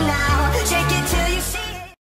now.